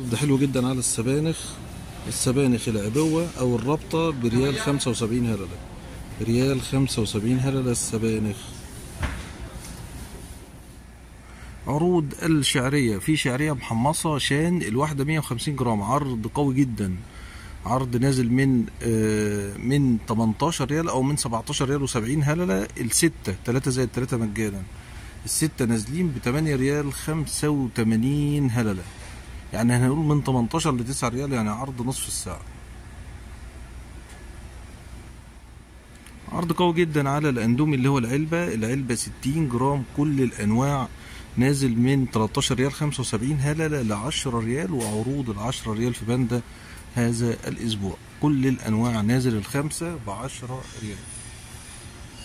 ده حلو جدا على السبانخ. السبانخ العبوة أو الرابطة بريال خمسة وسبعين هللة. ريال خمسة وسبعين هللة السبانخ. عروض الشعرية. في شعرية محمصة شان الواحدة مية وخمسين جرام. عرض قوي جدا. عرض نازل من آه، من 18 ريال أو من 17 ريال و70 هللة. الستة 3 زائد 3 مجانا. الستة نازلين ب 8 ريال 85 هللة. يعني هنقول من 18 ل 9 ريال يعني عرض نصف السعر عرض قوي جدا على الاندومي اللي هو العلبة. العلبة 60 جرام كل الانواع نازل من 13 ريال 75 هللة ل 10 ريال وعروض ال 10 ريال في باندا هذا الأسبوع. كل الأنواع نازل الخمسة ب 10 ريال.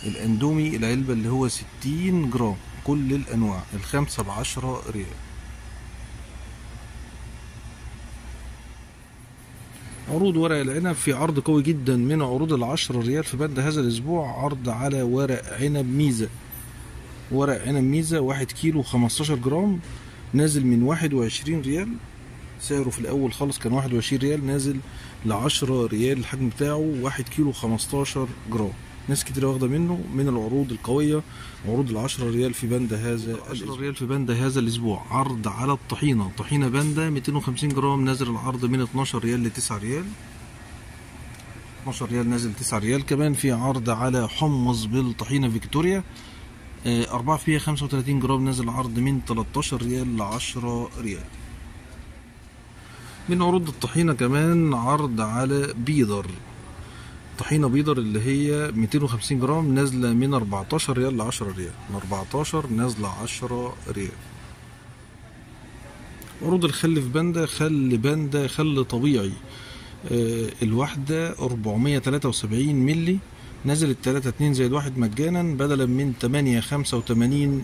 الاندومي العلبة اللي هو 60 جرام كل الأنواع الخمسة ب 10 ريال. عروض ورق العنب في عرض قوي جدا من عروض العشرة ريال في بندة هذا الأسبوع. عرض على ورق عنب ميزة. ورق عنب ميزة واحد كيلو خمستاشر جرام نازل من واحد وعشرين ريال. سعره في الأول خالص كان واحد وعشرين ريال نازل لعشرة ريال الحجم بتاعه واحد كيلو خمستاشر جرام. ناس كتير واخدة منه من العروض القوية عروض العشرة ريال في بندة هذا العشرة ريال في بندة هذا الأسبوع. عرض على الطحينة. طحينة باندا 250 جرام نازل العرض من 12 ريال ل 9 ريال. 12 ريال نازل 9 ريال. كمان في عرض على حمص بالطحينة فيكتوريا. آه، 4 فيها 35 جرام نازل عرض من 13 ريال ل 10 ريال. من عروض الطحينة كمان عرض على بيضر. طحينة بيضر اللي هي 250 جرام نازلة من 14 ريال ل 10 ريال. من 14 نازلة 10 ريال. عروض الخل في باندا خل باندا خل طبيعي. آه، الواحدة 473 ملي نازل التلاتة اتنين زائد واحد مجانا بدلا من 8 85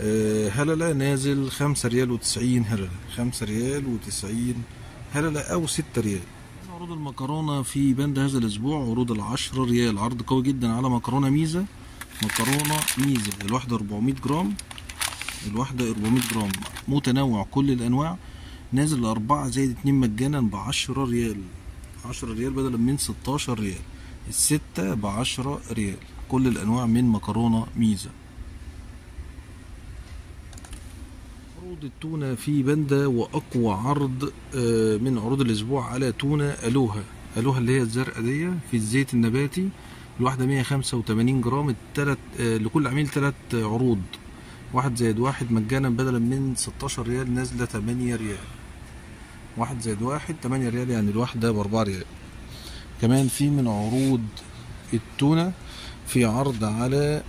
آه، هللة. نازل 5 ريال وتسعين هللة. 5 ريال وتسعين هللة أو 6 ريال. عروض المكرونة في بندة هذا الأسبوع عروض العشرة ريال. عرض قوي جدا على مكرونة ميزة. مكرونة ميزة الواحدة 400 جرام. الواحدة 400 جرام متنوع كل الأنواع. نازل أربعة زائد اتنين مجانا بعشرة ريال. عشرة ريال بدلا من ستاشر ريال. الستة بعشرة ريال. كل الأنواع من مكرونة ميزة. عروض التونة في بندة وأقوى عرض آه، من عروض الأسبوع على تونة ألوها. ألوها اللي هي الزرقاء دي في الزيت النباتي. الواحدة 185 جرام التلت آه، لكل عميل تلات عروض. واحد زائد واحد مجانا بدلا من 16 ريال نازلة 8 ريال. واحد زائد واحد 8 ريال يعني الواحدة بأربعة ريال. كمان في من عروض التونة في عرض على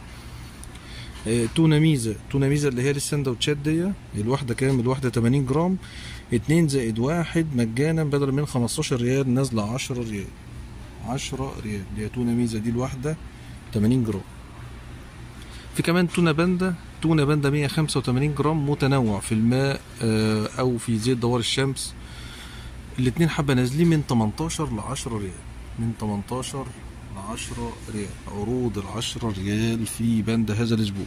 آه، تونة ميزة. تونة ميزة اللي هي السندوتشات دي الواحدة كام؟ الواحدة 80 جرام. اتنين زائد واحد مجانا بدل من 15 ريال نازلة 10 ريال. 10 ريال. اللي هي تونة ميزة دي الواحدة 80 جرام. في كمان تونة باندا. تونة باندا 185 جرام متنوع في الماء آه، أو في زيت دوار الشمس. الاتنين حبة نازلين من 18 ل 10 ريال. من 18 10 ريال عروض ال 10 ريال في باندا هذا الأسبوع.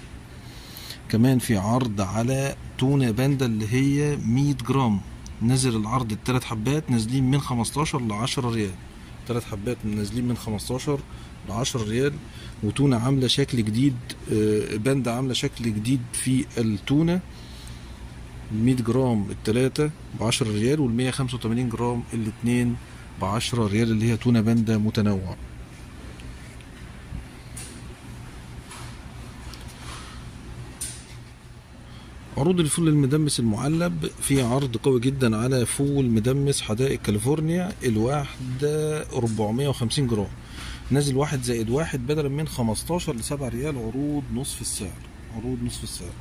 كمان في عرض على تونة باندا اللي هي 100 جرام. نزل العرض التلات حبات نازلين من 15 ل 10 ريال. تلات حبات نازلين من 15 ل 10 ريال. وتونة عاملة شكل جديد آه، باندا عاملة شكل جديد في التونة. 100 جرام التلاتة بعشرة ريال وال 185 جرام الاتنين بعشرة ريال اللي هي تونة باندا متنوع. عروض الفول المدمس المعلب في عرض قوي جدا على فول مدمس حدائق كاليفورنيا الواحدة 450 جرام. نازل واحد زائد واحد بدلا من 15 ل 7 ريال عروض نصف السعر. عروض نصف السعر.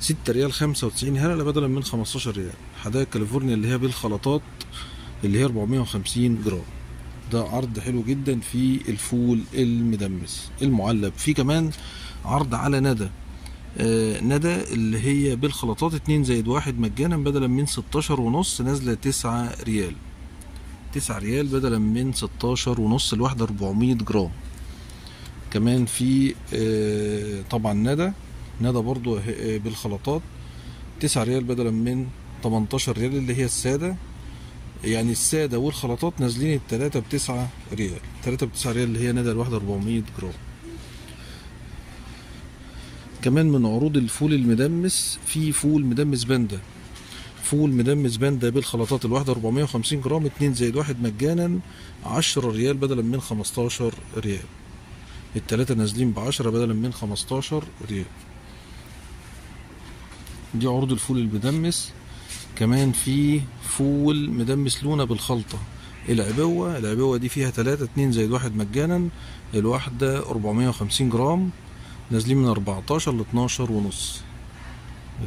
6 ريال 95 هللة بدلا من 15 ريال. حدائق كاليفورنيا اللي هي بالخلطات اللي هي 450 جرام. ده عرض حلو جدا في الفول المدمس المعلب. في كمان عرض على ندى. ندى اللي هي بالخلطات 2 زائد واحد مجانا بدلا من 16 ونص نازلة 9 ريال. 9 ريال بدلا من 16 ونص الواحدة 400 جرام. كمان في آه، طبعا ندى. ندى برضو آه، بالخلطات. 9 ريال بدلا من 18 ريال اللي هي السادة. يعني السادة والخلطات نازلين التلاتة بتسعة ريال. تلاتة بتسعة ريال اللي هي ندى الواحدة 400 جرام. كمان من عروض الفول المدمس في فول مدمس باندا. فول مدمس باندا بالخلطات الواحدة 450 جرام اتنين زائد واحد مجانا 10 ريال بدلا من 15 ريال. التلاتة نازلين بعشرة بدلا من 15 ريال. دي عروض الفول المدمس. كمان في فول مدمس لونا بالخلطة. العبوة العبوة دي فيها تلاتة اتنين زائد واحد مجانا الواحدة 450 جرام. نازلين من 14 ل 12 ونص.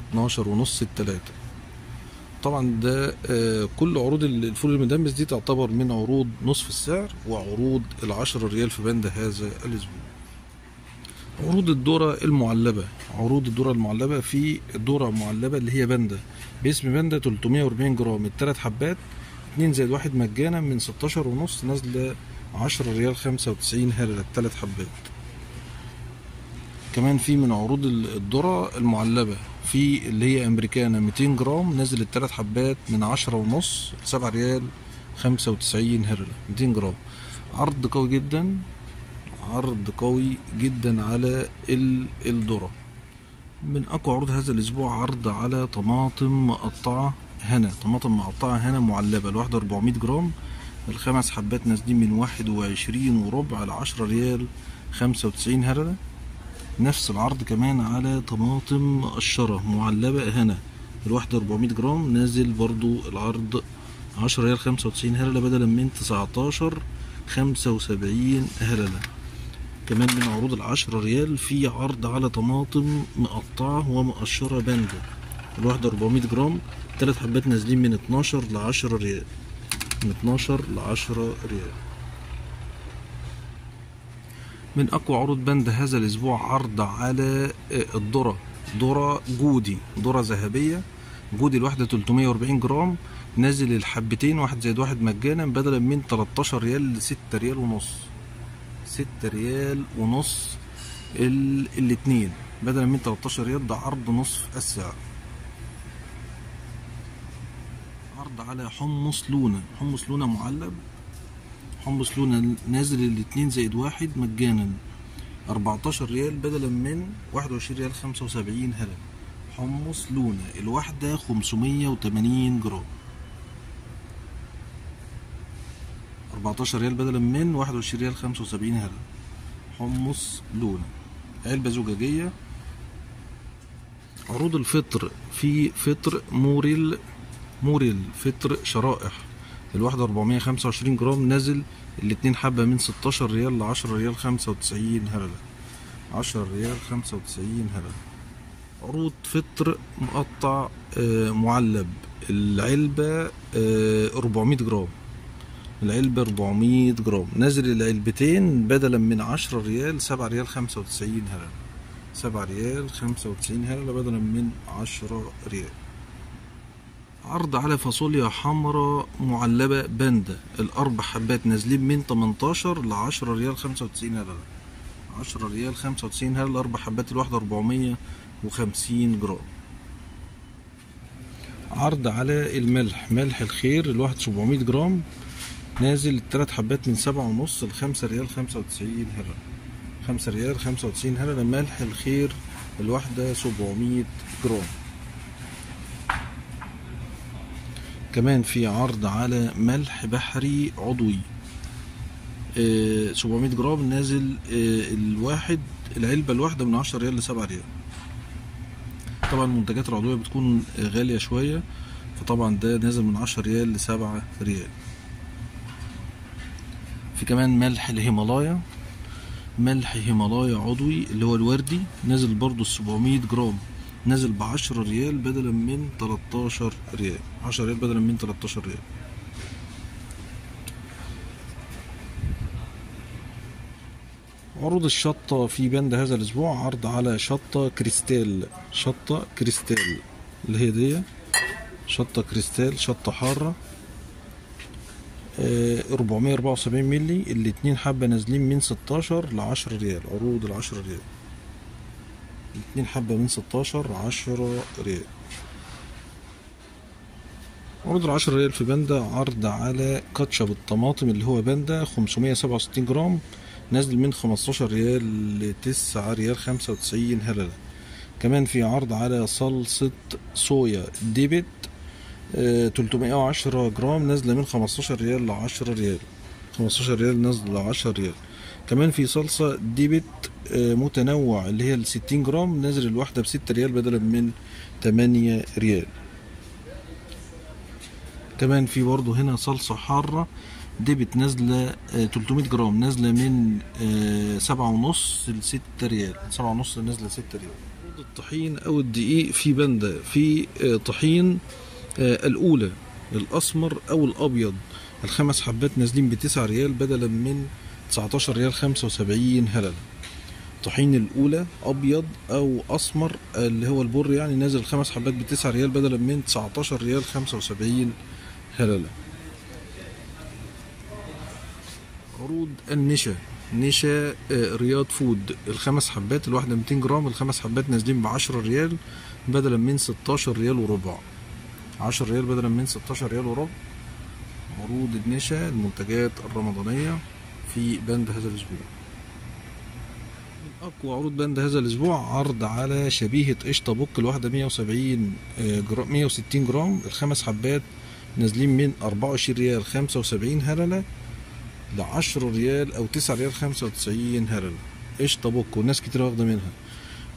12 ونص التلاتة. طبعا ده آه، كل عروض الفول المدمس دي تعتبر من عروض نصف السعر وعروض العشرة ريال في بندة هذا الأسبوع. عروض الذرة المعلبة عروض الذرة المعلبة في ذرة معلبة اللي هي باندا باسم باندا 340 جرام. التلات حبات اتنين زائد واحد مجانا من 16 ونص نازلة 10 ريال 95 هللة. التلات حبات. كمان في من عروض الذرة المعلبة. في اللي هي امريكانا 200 جرام نازل التلات حبات من 10 ونص 7 ريال 95 هللة 200 جرام. عرض قوي جدا عرض قوي جدا على ال- الذرة. من أقوى عروض هذا الأسبوع عرض على طماطم مقطعة هنا. طماطم مقطعة هنا معلبة الواحدة 400 جرام. الخمس حبات نازلين من واحد وعشرين وربع على عشرة ريال خمسة وتسعين هللة نفس العرض كمان على طماطم مقشرة معلبة هنا الواحدة 400 جرام نازل برضو العرض 10 ريال 95 هللة بدلا من 19 75 هللة كمان من عروض العشرة ريال في عرض على طماطم مقطعة ومقشرة باندا الواحدة 400 جرام تلات حبات نازلين من 12 ل 10 ريال. من 12 ل 10 ريال. من أقوى عروض بند هذا الأسبوع عرض على آه، الذرة. ذرة جودي. ذرة ذهبية. جودي الواحدة 340 جرام. نازل الحبتين واحد زائد واحد مجانا بدلا من 13 ريال ل 6 ريال ونص. 6 ريال ونص ال... الاتنين. بدلا من 13 ريال ده عرض نصف السعر. عرض على حمص لونة حمص لونة معلب. حمص لونة نازل الاتنين زائد واحد مجانا. 14 ريال بدلا من 21 ريال 75 هلل حمص لونا الواحدة 580 جرام. 14 ريال بدلا من 21 ريال 75 هللة حمص لونا علبة زجاجية عروض الفطر في فطر موريل موريل فطر شرائح. الواحدة 425 جرام نازل الاتنين حبة من 16 ريال ل 10 ريال 95 هللة 10 ريال 95 هللة عروض فطر مقطع آه، معلب. العلبة آه، 400 جرام. العلبة 400 جرام. نازل العلبتين بدلا من 10 ريال 7 ريال 95 هللة 7 ريال 95 هللة بدلا من 10 ريال. عرض على فاصوليا حمراء معلبة باندا الأربع حبات نازلين من 18 ل 10 ريال 95 هللة 10 ريال 95 هللة الأربع حبات الواحدة 450 جرام. عرض على الملح. ملح الخير الواحد 700 جرام نازل التلات حبات من سبعة ونص لخمسة ريال خمسة وتسعين هللة خمسة ريال خمسة وتسعين هللة ملح الخير الواحدة 700 جرام. كمان في عرض على ملح بحري عضوي. آه، 700 جرام نازل آه، الواحد العلبة الواحدة من 10 ريال لسبعة ريال. طبعا المنتجات العضوية بتكون غالية شوية فطبعا ده نازل من 10 ريال لسبعة ريال. في كمان ملح الهيمالايا. ملح هيمالايا عضوي اللي هو الوردي نازل برضو 700 جرام. نازل ب 10 ريال بدلا من 13 ريال. 10 ريال بدلا من 13 ريال. عروض الشطة في باندا هذا الأسبوع عرض على شطة كريستال. شطة كريستال. اللي هي دي. شطة كريستال شطة حارة. آه، 474 ملي الاتنين حبة نازلين من 16 ل 10 ريال. عروض ال 10 ريال. الاتنين حبة من 16 ل 10 ريال. عروض العشرة ريال في باندا عرض على كاتشب الطماطم اللي هو باندا 567 جرام نازل من 15 ريال ل 9 ريال 95 هللة. كمان في عرض على صلصة صويا ديبت آه، 310 جرام نازلة من 15 ريال ل 10 ريال. 15 ريال نازلة ل 10 ريال. كمان في صلصة ديبت آه، متنوع اللي هي ال 60 جرام نازل الواحدة ب 6 ريال بدلا من 8 ريال. كمان في برضه هنا صلصة حارة ديبت نازلة آه، 300 جرام نازلة من آه، سبعة ونص لستة ريال. سبعة ونص نازلة ستة ريال. الطحين أو الدقيق في بندا في آه، طحين آه، الأولى الأسمر أو الأبيض. الخمس حبات نازلين بتسعة ريال بدلا من 19 ريال 75 هللة طحين الأولى أبيض أو أسمر اللي هو البر يعني نازل خمس حبات بتسعة ريال بدلا من 19 ريال 75 هللة عروض النشا. نشا آه، رياض فود. الخمس حبات الواحدة 200 جرام الخمس حبات نازلين ب 10 ريال بدلا من 16 ريال وربع. 10 ريال بدلا من 16 ريال وربع. عروض النشا المنتجات الرمضانية. في باندا هذا الأسبوع. أقوى عروض باندا هذا الأسبوع عرض على شبيهة قشطة بوك الواحدة 170 آه، جرام 160 جرام الخمس حبات نازلين من 24 ريال 75 هللة ل 10 ريال أو 9 ريال 95 هللة. قشطة بوك والناس كتير واخدة منها.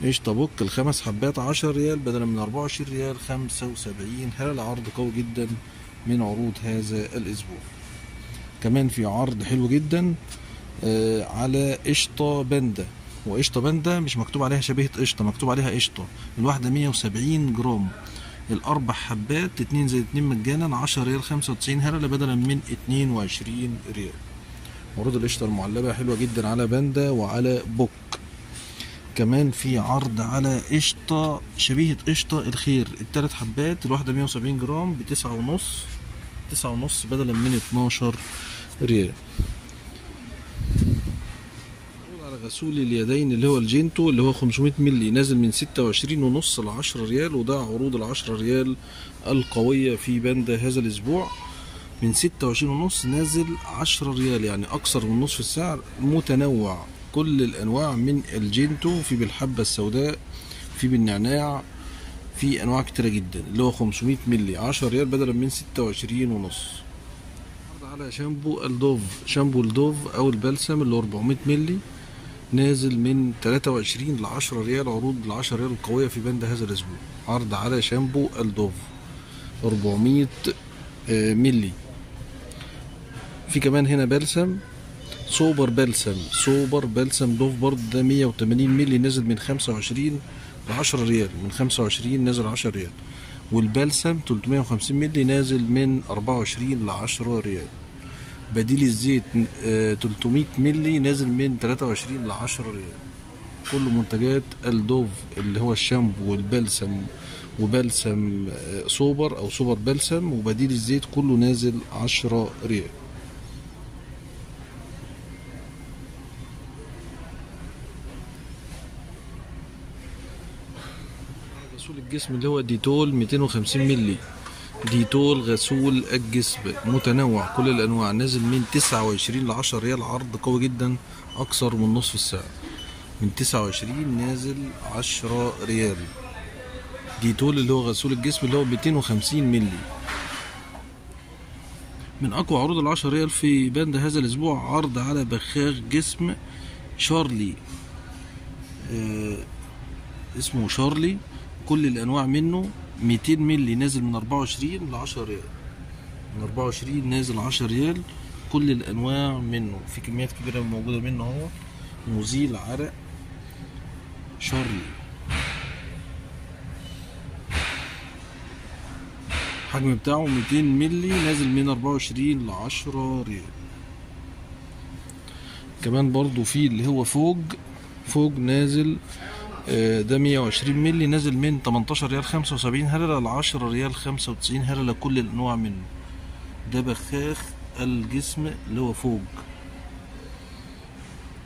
قشطة بوك الخمس حبات 10 ريال بدلا من 24 ريال 75 هللة. عرض قوي جدا من عروض هذا الأسبوع. كمان في عرض حلو جدا آه، على قشطة باندا. وقشطة باندا مش مكتوب عليها شبيهة قشطة مكتوب عليها قشطة. الواحدة 170 جرام. الأربع حبات اتنين زي اتنين مجانا 10 ريال 95 هللة بدلا من 22 ريال. عروض القشطة المعلبة حلوة جدا على باندا وعلى بوك. كمان في عرض على قشطة شبيهة قشطة الخير. التلات حبات الواحدة 170 جرام بتسعة ونص تسعة ونص بدلا من 12 ريال غسول اليدين اللي هو الجينتو اللي هو 500 ملي نازل من 26 ونص ل 10 ريال وده عروض ال 10 ريال القوية في باندا هذا الأسبوع. من 26 ونص نازل 10 ريال يعني أكثر من نصف السعر. متنوع كل الأنواع من الجينتو في بالحبة السوداء في بالنعناع في أنواع كتيرة جدا اللي هو 500 ملي 10 ريال بدلا من 26 ونص. على شامبو الدوف شامبو الدوف أو البلسم اللي هو 400 ملي نازل من 23 ل 10 ريال عروض ال 10 ريال القوية في باندا هذا الأسبوع. عرض على شامبو الدوف 400 آه، ملي في كمان هنا بلسم سوبر بلسم سوبر بلسم دوف برضه ده 180 ملي نزل من 25 ل 10 ريال من 25 نازل 10 ريال. والبلسم 350 ملي نازل من 24 ل 10 ريال. بديل الزيت آه، 300 ملي نازل من 23 ل 10 ريال. كل منتجات الدوف اللي هو الشامبو والبلسم وبلسم آه، سوبر أو سوبر بلسم وبديل الزيت كله نازل 10 ريال. غسول الجسم اللي هو ديتول 250 ملي ديتول غسول الجسم. متنوع كل الأنواع. نازل من 29 ل 10 ريال. عرض قوي جدا. أكثر من نصف السعر. من 29 نازل 10 ريال. ديتول اللي هو غسول الجسم اللي هو 250 ملي من أقوى عروض العشر ريال في باندا هذا الأسبوع. عرض على بخاخ جسم شارلي. آه اسمه شارلي. كل الأنواع منه. 200 ملي نازل من 24 ل 10 ريال. من 24 نازل 10 ريال. كل الأنواع منه. في كميات كبيرة موجودة منه أهو. مزيل عرق شارلي الحجم بتاعه 200 ملي نازل من 24 ل 10 ريال. كمان برضو في اللي هو فوج. فوج نازل ده 120 ملي نازل من 18 ريال 75 هللة ل 10 ريال 95 هللة كل الأنواع منه. ده بخاخ الجسم اللي هو فوج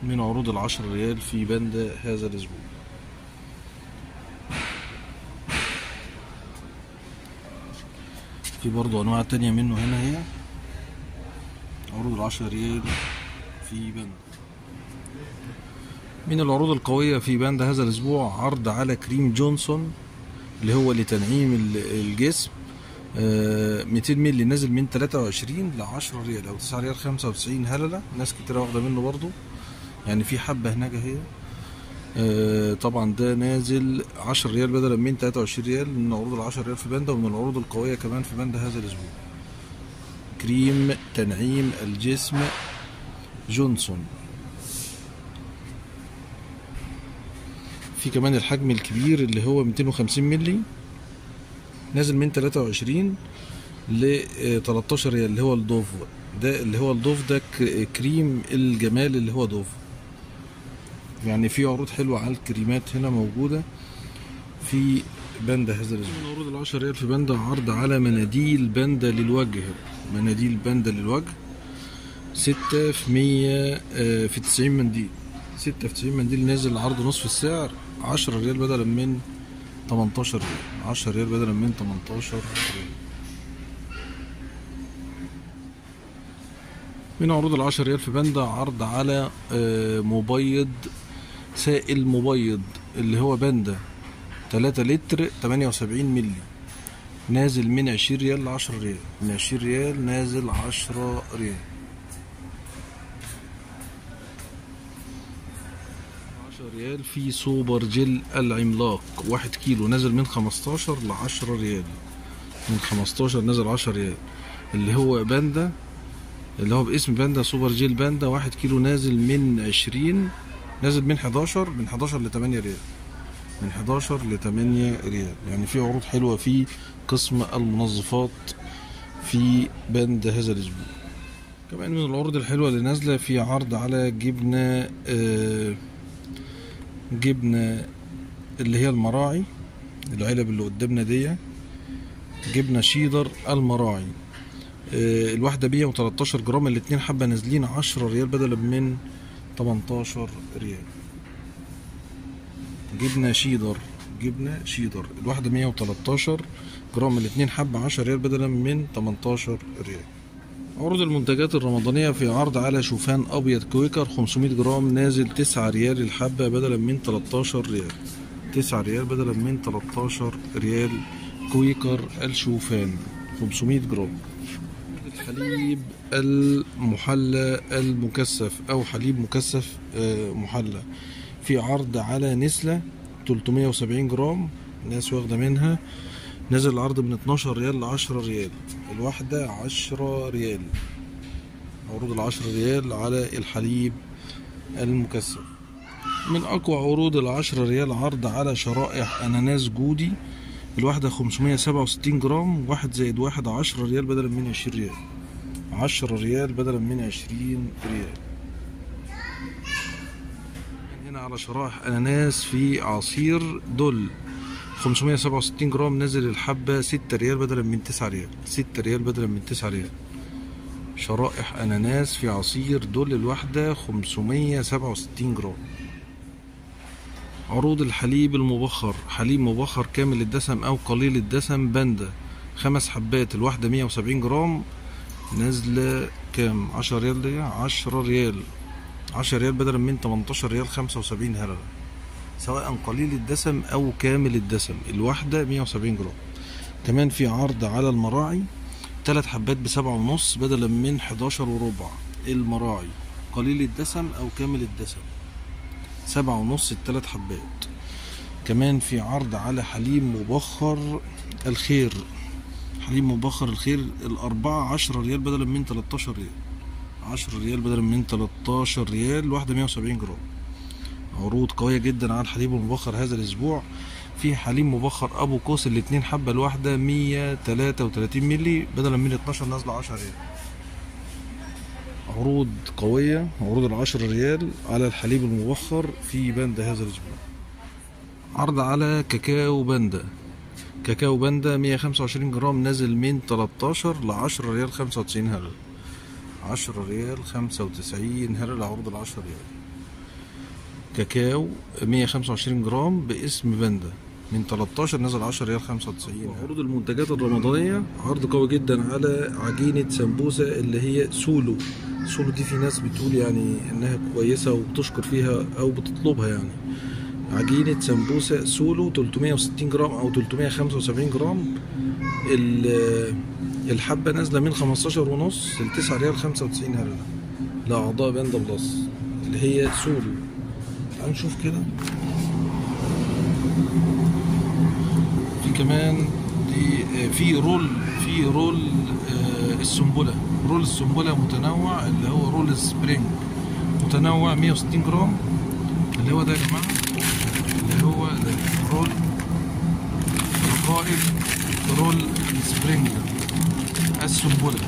من عروض العشر ريال في بند هذا الأسبوع. في برضو أنواع تانية منه هنا هي. عروض العشرة ريال في باندا من العروض القوية في باندا هذا الأسبوع عرض على كريم جونسون اللي هو لتنعيم ال- الجسم آه، 200 مللي نازل من 23 ل 10 ريال أو 9 ريال 95 هللة. ناس كتير واخدة منه برضو. يعني في حبة هناك اهي آه، طبعا ده نازل 10 ريال بدلا من 23 ريال من عروض ال 10 ريال في باندا ومن العروض القوية كمان في باندا هذا الأسبوع. كريم تنعيم الجسم جونسون. في كمان الحجم الكبير اللي هو 250 مللي نازل من 23 ل 13 ريال اللي هو الدوف ده اللي هو الدوف ده ك- كريم الجمال اللي هو دوف يعني في عروض حلوة على الكريمات هنا موجودة. في باندا هذا الأسبوع من عروض العشر ريال في باندا عرض على مناديل باندا للوجه. مناديل باندا للوجه. ستة في مية آه، في تسعين منديل. ستة في تسعين منديل نازل عرض نصف السعر. عشرة ريال بدلا من تمنتاشر ريال. عشرة ريال بدلا من تمنتاشر ريال. من عروض العشر ريال في باندا عرض على آه، مبيض سائل مبيض اللي هو باندا 3 لتر 78 مللي. نازل من 20 ريال ل 10 ريال. من 20 ريال نازل 10 ريال. ريال في super gel العملاق. 1 كيلو نازل من 15 ل 10 ريال. من 15 نازل 10 ريال. اللي هو باندا اللي هو باسم باندا سوبر جيل باندا 1 كيلو نازل من 20 نازل من 11 من 11 ل 8 ريال. من 11 ل 8 ريال. يعني في عروض حلوة في قسم المنظفات في بند هذا الأسبوع. كمان من العروض الحلوة اللي نازلة في عرض على جبنة آه، جبنة اللي هي المراعي العلب اللي قدامنا دي جبنة شيدر المراعي. آه، الواحدة 113 جرام الاتنين حبة نازلين 10 ريال بدلا من 18 ريال. جبنة شيدر جبنة شيدر. الواحدة 113 جرام الاتنين حبة 10 ريال بدلا من 18 ريال. عروض المنتجات الرمضانية في عرض على شوفان أبيض كويكر 500 جرام نازل 9 ريال الحبة بدلا من 13 ريال. 9 ريال بدلا من 13 ريال كويكر الشوفان 500 جرام. الحليب المحلى المكثف أو حليب مكثف آه، محلى. في عرض على نسلة 370 جرام ناس واخدة منها. نزل العرض من 12 ريال ل 10 ريال الواحدة 10 ريال. عروض ال 10 ريال على الحليب المكثف من أقوى عروض ال 10 ريال عرض على شرائح أناناس جودي. الواحدة 567 جرام. واحد زائد واحد 10 ريال بدلا من 20 ريال. 10 ريال بدلا من 20 ريال. هنا على شرائح أناناس في عصير دول 567 جرام نزل الحبة 6 ريال بدلا من 9 ريال. 6 ريال بدلا من 9 ريال. شرائح أناناس في عصير دول الواحدة 567 جرام. عروض الحليب المبخر. حليب مبخر كامل الدسم أو قليل الدسم باندا خمس حبات الواحدة 170 جرام. نازلة كام؟ 10 ريال دي 10 ريال. 10 ريال بدلا من 18 ريال 75 هللة سواء قليل الدسم أو كامل الدسم. الواحدة 170 جرام. كمان في عرض على المراعي ثلاث حبات بسبعة ونص بدلا من 11 وربع. المراعي قليل الدسم أو كامل الدسم سبعة ونص الثلاث حبات. كمان في عرض على حليب مبخر الخير. حليب مبخر الخير الأربعة عشرة ريال بدلا من 13 ريال. عشرة ريال بدلا من 13 ريال. الواحدة 170 جرام. عروض قوية جدا على الحليب المبخر هذا الأسبوع. في حليب مبخر أبو قوس الاتنين حبة الواحدة 133 ملي بدلا من 12 نازلة 10 ريال. عروض قوية عروض العشر ريال على الحليب المبخر في باندا هذا الأسبوع. عرض على كاكاو باندا. كاكاو باندا 125 جرام نازل من 13 ل 10 ريال 95 هللة 10 ريال 95 هللة عروض ال 10 ريال. كاكاو 125 جرام باسم باندا من 13 نزل 10 ريال 95 عروض المنتجات الرمضانية. عرض قوي جدا على عجينة سمبوسة اللي هي سولو. سولو دي في ناس بتقول يعني إنها كويسة وبتشكر فيها أو بتطلبها يعني. عجينة سمبوسة سولو 360 جرام أو 375 جرام. ال- الحبة نازلة من 15 ونص ل 9 ريال 95 هللة. لأعضاء باندا بلس اللي هي سولو. تعال نشوف كده. في كمان دي في roll في roll آه، السنبلة. roll السنبلة متنوع اللي هو roll spring. متنوع 160 جرام. اللي هو ده يا جماعة. اللي هو ده roll roll spring. السنبلة.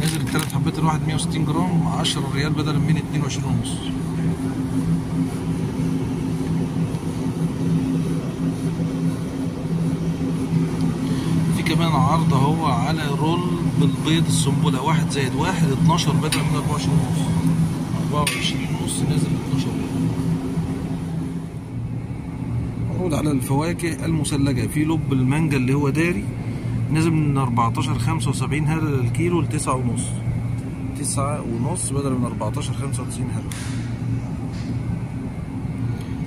نازل الثلاث حبات الواحد 160 جرام 10 ريال بدلا من 22 ونص في كمان عرض اهو على رول بالبيض السنبلة. واحد زائد واحد 12 بدل من 24 ونص. 24 ونص نازل 12 عروض على الفواكه المثلجة. في لب المانجا اللي هو داري. نازل من 14 75 هللة الكيلو ل 9 ونص. 9 ونص بدل من 14 95 هللة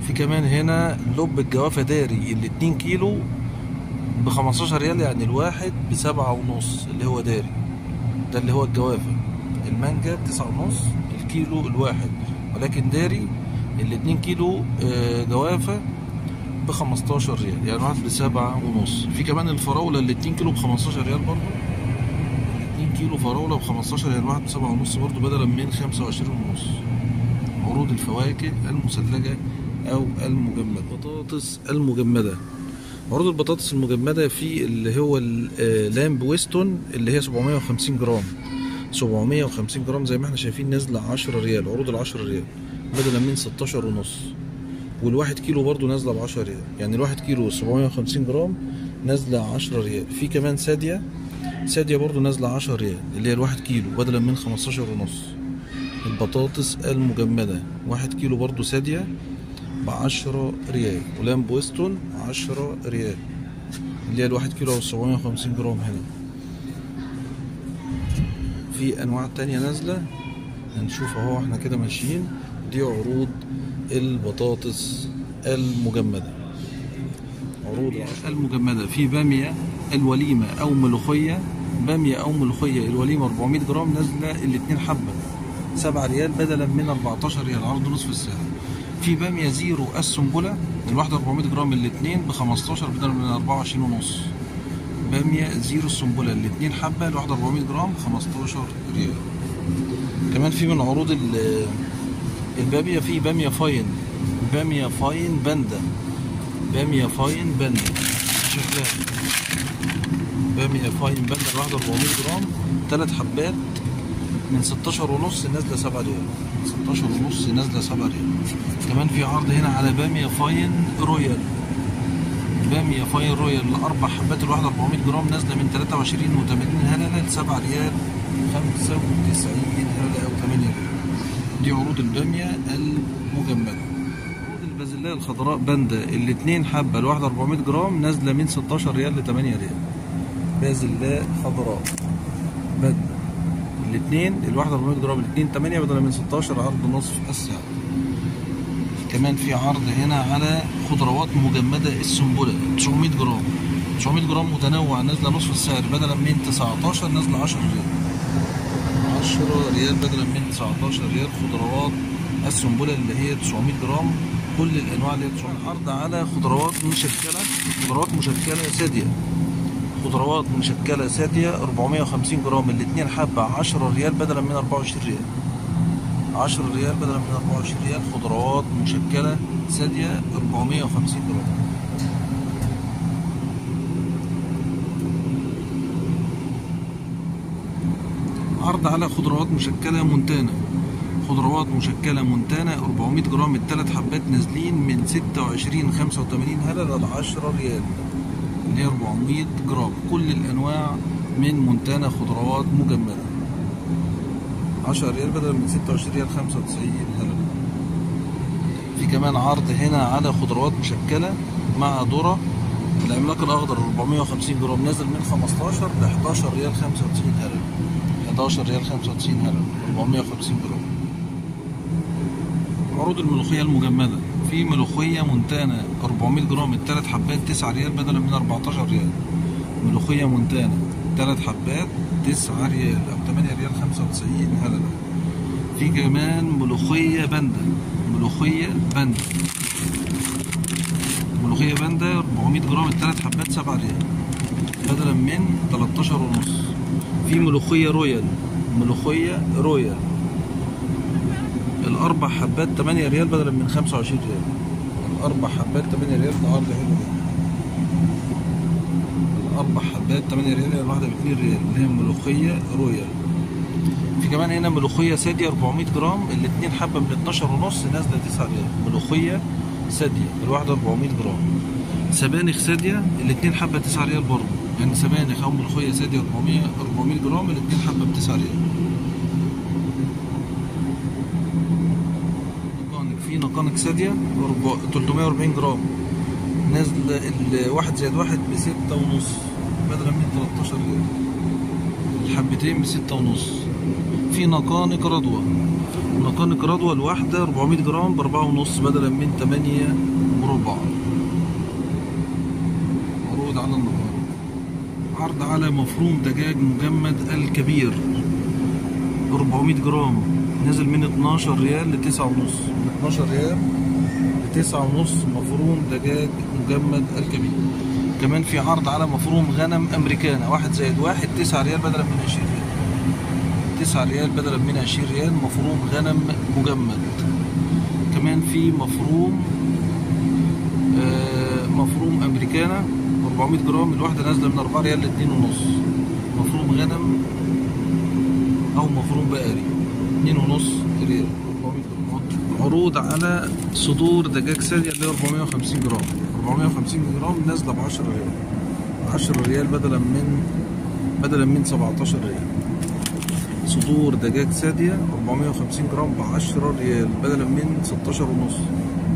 في كمان هنا لب الجوافة داري ال 2 كيلو ب 15 ريال يعني الواحد بسبعة ونص اللي هو داري. ده اللي هو الجوافة. المانجا بتسعة ونص الكيلو الواحد. ولكن داري الاتنين كيلو آه، جوافة ب 15 ريال. يعني واحد بسبعة ونص. في كمان الفراولة الاتنين كيلو ب 15 ريال برضه. الاتنين كيلو فراولة ب 15 ريال واحد بسبعة ونص برضه بدلا من 25 ونص. عروض الفواكه المثلجة أو المجمدة. بطاطس المجمدة. عروض البطاطس المجمدة في اللي هو ال Lamb Weston اللي هي 750 جرام. 750 جرام زي ما إحنا شايفين نازلة 10 ريال عروض ال 10 ريال بدلا من 16 ونص. والواحد كيلو برضو نازلة ب 10 ريال. يعني الواحد كيلو 750 جرام نازلة 10 ريال. في كمان سادية. سادية برضو نازلة 10 ريال اللي هي الواحد كيلو بدلا من 15 ونص. البطاطس المجمدة واحد كيلو برضو سادية. بعشرة ريال. و Lamb Weston عشرة ريال. اللي هي الواحد كيلو سبعمية وخمسين جرام هنا. في أنواع تانية نازلة. هنشوف أهو إحنا كده ماشيين. دي عروض البطاطس المجمدة. عروض المجمدة. في بامية الوليمة أو ملوخية. بامية أو ملوخية الوليمة 400 جرام. نازلة الاتنين حبة. 7 ريال بدلا من 14 ريال. عرض نصف السعر. في بامية zero السنبلة الواحدة 400 جرام الاتنين ب 15 بدلا من 24 ونص. بامية zero السنبلة الاتنين حبة الواحدة 400 جرام 15 ريال. كمان في من عروض ال- البامية في بامية fine بامية fine باندا. بامية fine باندا. شغال بامية fine باندا الواحدة 400 جرام. تلات حبات. من 16 ونص نازلة 7 ريال 16 ونص نازلة 7 ريال كمان في عرض هنا على بامية fine royal. بامية fine royal الأربع حبات الواحدة 400 جرام نازلة من 23 و80 هللة ل 7 ريال 95 هللة أو 8 ريال. دي عروض البامية المجمدة عروض البازلاية الخضراء باندا الاتنين حبة الواحدة 400 جرام نازلة من 16 ريال ل 8 ريال. بازلاء خضراء. الاثنين الواحدة 400 جرام الاثنين 8 بدل من 16 عرض نصف السعر كمان في عرض هنا على خضروات مجمدة السنبلة 900 جرام. 900 جرام متنوع نازلة نصف السعر بدلا من 19 نازلة 10 ريال. 10 ريال بدلا من 19 ريال خضروات السنبلة اللي هي 900 جرام. كل الأنواع اللي هي 900 عرض على خضروات مشكلة خضروات مشكلة سادية. خضروات مشكلة سادية 450 جرام الاتنين حبة 10 ريال بدلا من 24 ريال. 10 ريال بدلا من 24 ريال خضروات مشكلة سادية 450 جرام. عرض على خضروات مشكلة مونتانا. خضروات مشكلة مونتانا 400 جرام التلات حبات نازلين من 26 85 هللة ل 10 ريال. 400 جرام كل الأنواع من مونتانا خضروات مجمدة. 10 ريال بدل من 26 ريال 95 هللة في كمان عرض هنا على خضروات مشكلة مع ذرة العملاق الأخضر 450 جرام نازل من 15 ل 11 ريال 95 هللة 11 ريال 95 هللة 450 جرام. عروض الملوخية المجمدة. في ملوخية مونتانا 400 جرام التلات حبات 9 ريال بدلا من 14 ريال. ملوخية مونتانا تلات حبات 9 ريال أو 8 ريال 95 هللة في كمان ملوخية بندة ملوخية بندة. ملوخية بندة 400 جرام التلات حبات 7 ريال بدلا من 13 ونص. في ملوخية رويال ملوخية رويال. الأربع حبات 8 ريال بدلا من 25 ريال. الأربع حبات 8 ريال ده عرض حلو جدا. الأربع حبات 8 ريال الواحدة ب 2 ريال اللي هي ملوخية رويال. في كمان هنا ملوخية سادية 400 جرام الاتنين حبة من 12 ونص نازلة 9 ريال. ملوخية سادية الواحدة 400 جرام. سبانخ سادية الاتنين حبة 9 ريال برضه. يعني سبانخ أو ملوخية سادية 400 400 جرام الاتنين حبة ب 9 ريال. نقانق سادية 340 جرام. نازل الواحد زائد واحد بستة ونص. بدلا من 13 ريال الحبتين بستة ونص. في نقانق رضوى نقانق رضوى الواحدة 400 جرام بأربعة ونص بدلا من 8 وربع عروض على النهار. عرض على مفروم دجاج مجمد الكبير. 400 جرام. نزل من 12 ريال ل 9 ونص. من 12 ريال ل 9 ونص مفروم دجاج مجمد الكبير. كمان في عرض على مفروم غنم أمريكانا. واحد زائد واحد 9 ريال بدلا من 20 ريال. 9 ريال بدلا من 20 ريال مفروم غنم مجمد. كمان في مفروم آه مفروم أمريكانا. 400 جرام الواحدة نازلة من 4 ريال ل 2 ونص. مفروم غنم أو مفروم بقري. 2 ونص ريال 400 جرام عروض على صدور دجاج سادية اللي هي 450 جرام. 450 جرام نازلة ب 10 ريال. 10 ريال بدلا من بدلا من 17 ريال. صدور دجاج سادية 450 جرام ب 10 ريال. بدلا من 16 ونص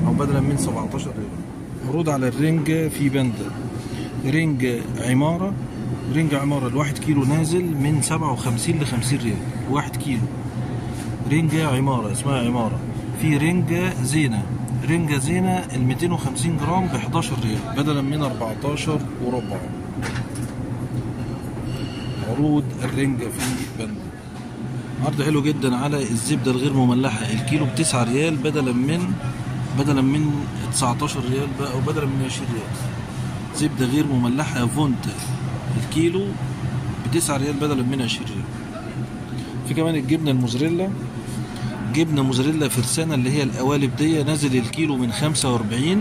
أو بدلا من 17 ريال. عروض على الرنجة في بندا رنجة عمارة. رنجة عمارة الواحد كيلو نازل من 57 ل 50 ريال. واحد كيلو. رنجة عمارة اسمها عمارة. في رنجة زينة. رنجة زينة ال 250 جرام ب 11 ريال. بدلا من 14 وربع. عروض الرنجة في بندا عرض حلو جدا على الزبدة الغير مملحة. الكيلو ب 9 ريال بدلا من بدلا من 19 ريال بقى أو بدلا من 20 ريال. زبدة غير مملحة فونت الكيلو ب 9 ريال بدلا من 20 ريال. في كمان الجبنة الموزاريلا. جبنة موزاريلا فرسانة اللي هي القوالب دي نازل الكيلو من 45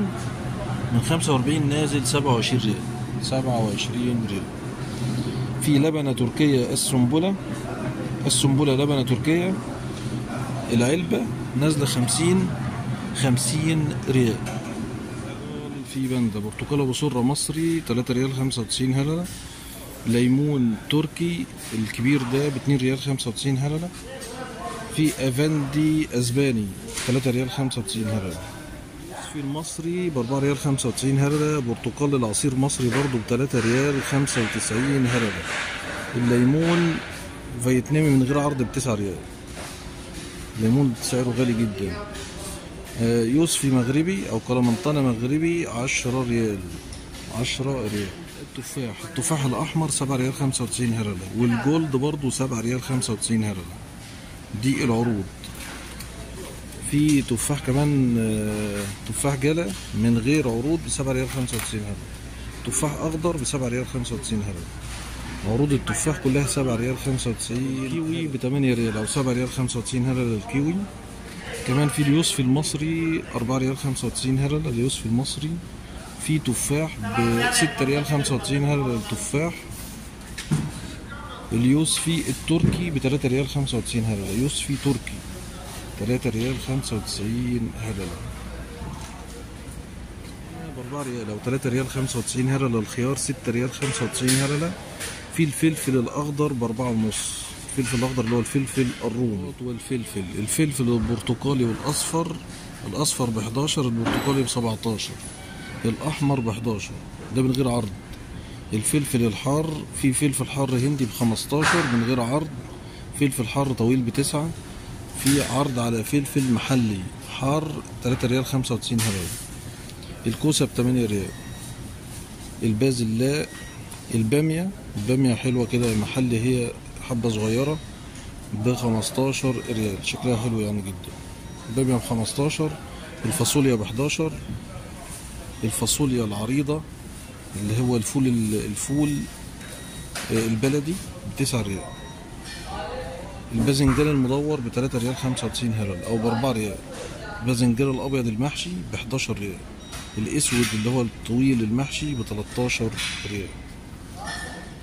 من 45 نازل 27 ريال. 27 ريال. في لبنة تركية السنبلة. السنبلة لبنة تركية. العلبة نازلة 50 50 ريال. في بندا برتقالة بصرة مصري 3 ريال 95 هللة. ليمون تركي الكبير ده ب 2 ريال 95 هللة. في أفندي أسباني 3 ريال 95 هللة في المصري ب 4 ريال 95 هللة برتقال العصير مصري برضو ب 3 ريال 95 هللة الليمون فيتنامي من غير عرض ب 9 ريال. ليمون سعره غالي جدا. يوسفي مغربي أو كلمنتينا مغربي 10 ريال. 10 ريال. التفاح. التفاح الأحمر 7 ريال 95 هللة وال gold برضو 7 ريال 95 هللة دي العروض. في تفاح كمان تفاح جلا من غير عروض ب 7 ريال 95 هللة تفاح أخضر ب 7 ريال 95 هللة عروض التفاح كلها 7 ريال 95 كيوي. ب 8 ريال أو 7 ريال 95 هللة للكيوي. كمان في اليوسفي المصري 4 ريال 95 هللة اليوسفي المصري. في تفاح ب 6 ريال 95 هللة التفاح اليوسفي التركي ب 3 ريال 95 هللة يوسفي تركي 3 ريال 95 هللة ب 4 ريال أو 3 ريال 95 هللة الخيار 6 ريال 95 هللة في الفلفل الأخضر ب 4 ونص. الفلفل الأخضر اللي هو الفلفل الرومي. والفلفل. الفلفل البرتقالي والأصفر. الأصفر ب 11 البرتقالي ب 17 الأحمر ب 11 ده من غير عرض. الفلفل الحار في فلفل حار هندي ب 15 من غير عرض فلفل حار طويل بتسعة في عرض على فلفل محلي حار 3 ريال 95 هلال الكوسة ب 8 ريال. البازلاء البامية البامية حلوة كده محلي هي حبة صغيرة ب 15 ريال. شكلها حلو يعني جدا. البامية ب 15 الفاصوليا ب 11 الفاصوليا العريضة اللي هو الفول الفول البلدي ب 9 ريال. الباذنجان المدور ب 3 ريال 95 هلال أو ب 4 ريال. الباذنجان الأبيض المحشي ب 11 ريال. الأسود اللي هو الطويل المحشي ب 13 ريال.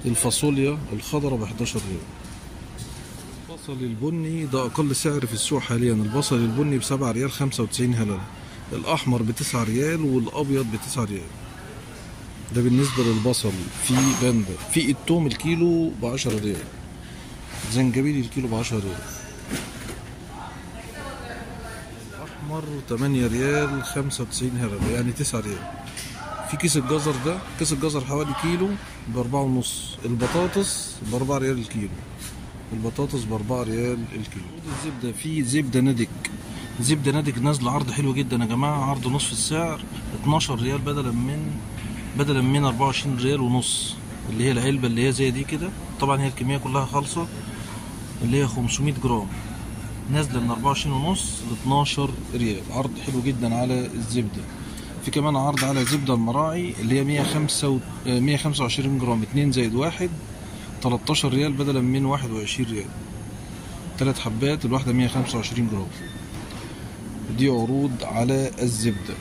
الفاصوليا الخضراء ب 11 ريال. البصل البني ده أقل سعر في السوق حاليا. البصل البني ب 7 ريال 95 هلال الأحمر ب 9 ريال والأبيض ب 9 ريال. ده بالنسبة للبصل. في بندا في التوم الكيلو ب 10 ريال. زنجبيل الكيلو ب 10 ريال. أحمر 8 ريال 95 هللة يعني 9 ريال. في كيس الجزر ده كيس الجزر حوالي كيلو ب 4 ونص. البطاطس ب 4 ريال الكيلو. البطاطس ب 4 ريال الكيلو. الزبده في زبدة ندك زبدة ندك نازلة عرض حلو جدا يا جماعة. عرض نصف السعر 12 ريال بدلا من بدلا من 24 ريال ونص اللي هي العلبة اللي هي زي دي كده. طبعا هي الكمية كلها خالصة اللي هي 500 جرام. نازلة من 24 ونص ل 12 ريال. عرض حلو جدا على الزبدة. في كمان عرض على زبدة المراعي اللي هي 105 125 جرام 2 زائد 1 13 ريال بدلا من 21 ريال. ثلاث حبات الواحدة 125 جرام. دي عروض على الزبدة.